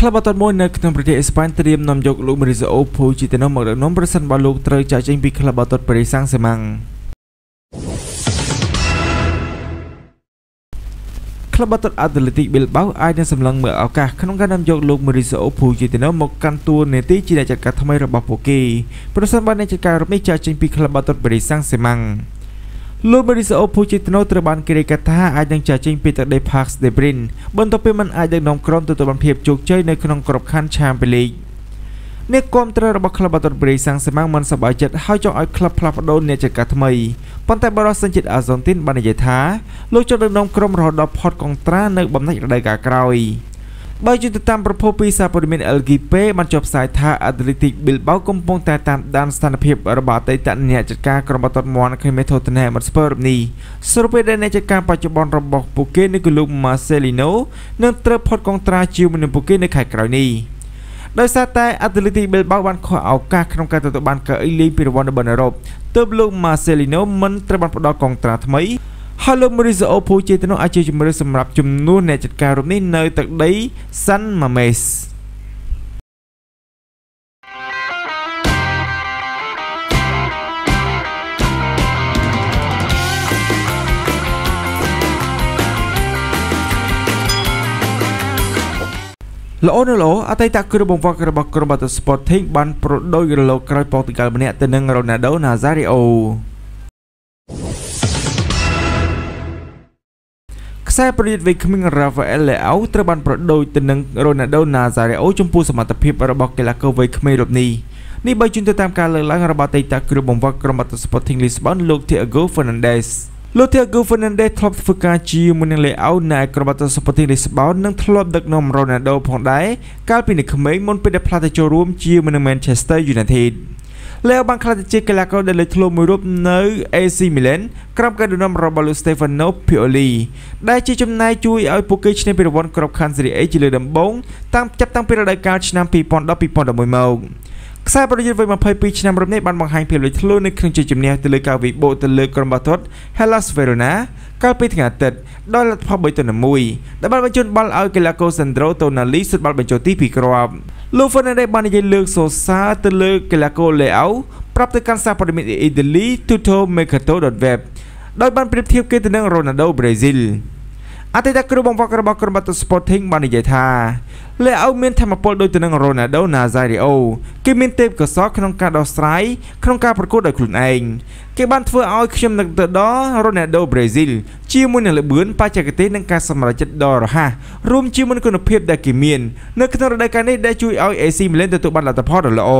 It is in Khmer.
ក្លឹបបាល់ទាត់មួយនៅក្នុងប្រទេសអេស្ប៉ាញត្រៀមនាំយកលោកម៉ារីសូអូភូជីតាណូមកដឹកនាំប្រសិនបើលោកត្រូវចាក់ចេញពីក្លឹបបាល់ទាត់ប៉ារីសសាំងសេម៉ាំងក្លឹបបាល់ទាត់អាត្លេទិកប៊ីលបាវអាចនឹងសម្លឹងមើលឱកាសក្នុងការនាំយកលោកម៉ារីសូអូភូជីតាណូមកកាន់តួនាទីជាអ្នកចាត់ការថ្មីរបស់ពួកគេប្រសិនបើអ្នកចាត់ការរំនេះចាក់ចេញពីក្លឹបបាល់ទាត់ប៉ារីសសាំងសេម៉ាំង លោកម៉ារីសូអូភូជីតណូត្រូវបានគេរាយការណ៍ថាអាចនឹងចាចេញពីទឹកដី Parks de Brin បន្ទាប់ពីមិនអាចដឹកនាំក្រុមទទួលបានភាពជោគជ័យនៅក្នុងក្របខ័ណ្ឌ Champions League អ្នកគ្រប់គ្រងរបស់ក្លឹបបាល់ទាត់ប្រីសាំងសេម៉ាំងមិនសប្បាយចិត្តហើយចង់ឲ្យក្លឹបផ្លាស់ប្ដូរអ្នកចាត់ការថ្មីប៉ុន្តែបរិសុទ្ធជាតិអាហ្សង់ទីនបាននិយាយថាលោកចង់ដឹកនាំក្រុមរហូតដល់ផុតកុងត្រានៅបំណាច់រដូវកាលក្រោយ។ បើយោងទៅតាមប្រភពពីសារព័ត៌មាន LGP បានចុះផ្សាយថា Athletic Bilbao កំពុងតែតាមដានស្ថានភាពរបស់អតីតអ្នកចាត់ការក្រុមបាល់ទាត់មាន់គ្រីមេថូតណែមស្ពឺរនីស្របពេលដែលអ្នកចាត់ការបច្ចុប្បន្នរបស់ពួកគេនៅក្លឹប Marcelino នឹងត្រូវផុតកងត្រាជាមួយនឹងពួកគេនៅខែក្រោយនេះដោយសារតែ Athletic Bilbao បានខកឱកាសក្នុងការទទួលបានកៅអីលេងពីរង្វាន់តំបន់អឺរ៉ុបទើបលោក Marcelino មិនត្រូវបានផ្ដល់កងត្រាថ្មី ហើយលោក Mauricio Opu ជាទៅនោះអាចជាជំរឿសម្រាប់ចំនួនអ្នកจัดការរូបនេះនៅទឹកដី San Mames ល្អនៅល្អអតីតគ្រូបង្វឹករបស់ក្រុមបាល់ទាត់ Sporting បានប្រដូចរលកក្រោយប៉ូទុយហ្គាល់ម្នាក់ទៅនឹង Ronaldo Nazario ខ្សែប្រយុទ្ធវ័យក្មេង Rafael Leao ត្រូវបានប្រដូចទៅនឹង Ronaldo Nazario ចំពោះសមត្ថភាពរបស់កីឡាករវ័យក្មេងរូបនេះនេះបើជឿទៅតាមការលើកឡើងរបស់តេតាគ្រូបង្វឹកក្រុមបាល់ទាត់ Sporting Lisbon លោក Thiago Fernandes លោក Thiago Fernandes ធ្លាប់ធ្វើការជាមួយនឹង Leao នៅក្រុមបាល់ទាត់ Sporting Lisbon និងធ្លាប់ដឹកនាំ Ronaldo ផងដែរកាលពីនៅក្មេងមុនពេលដែលផ្លាស់ទៅចូលរួមជាមួយនឹង Manchester United លេអូបានក្លាយទៅជាកីឡាករដែលលេចធ្លោមួយរូបនៅ AC Milan ក្រោមការដឹកនាំរបស់លោក Stefano Pioli ដែលជាចំណាយជួយឲ្យពួកគេឈ្នះពានរង្វាន់ក្របខ័ណ្ឌ Serie A ជាលើកដំបូងតាមចាប់តាំងពីរដូវកាលឆ្នាំ2010-2011មកខ្សែប្រយុទ្ធវ័យ22ឆ្នាំរំនេះបានបង្ហាញភាពលេចធ្លោនៅក្នុងជ័យជំនះទៅលើការវិបោកទៅលើក្រុមបាល់ទាត់ Hellas Verona កាលពីថ្ងៃអាទិត្យដោយលទ្ធផល3ទៅ1ដែលបានបញ្ជូនបាល់ឲ្យកីឡាករ Sandro Tonali សុទ្ធបាល់បញ្ចូលទី2គ្រាប់ លោក Fernandes បាននិយាយលើកសរសើរទៅលើកីឡាករ Leao ប្រាប់ទៅកាន់សារព័ត៌មានអ៊ីតាលី Tuttomercato.web ដោយបានប្រៀបធៀបគេទៅនឹង Ronaldo Brazil អតីតគ្រូបង្វឹករបស់ក្រុមបាល់ទាត់ Sporting បាននិយាយថាលេអូមានធម៌ពលដូចទៅនឹង Ronaldo Nazario គេមានទេពកោសល្យក្នុងការដោះស្រាយក្នុងការប្រកួតដោយខ្លួនឯងគេបានធ្វើឲ្យខ្ញុំនឹកទៅដល់ Ronaldo Brazil ជាមួយនឹងល្បឿនបច្ចេកទេសនិងការសម្រេចចិត្តដ៏រហ័សរួមជាមួយគុណភាពដែលគេមាននៅក្នុងរដូវកាលនេះដែលជួយឲ្យ AC Milan ទទួលបានលទ្ធផលដ៏ល្អ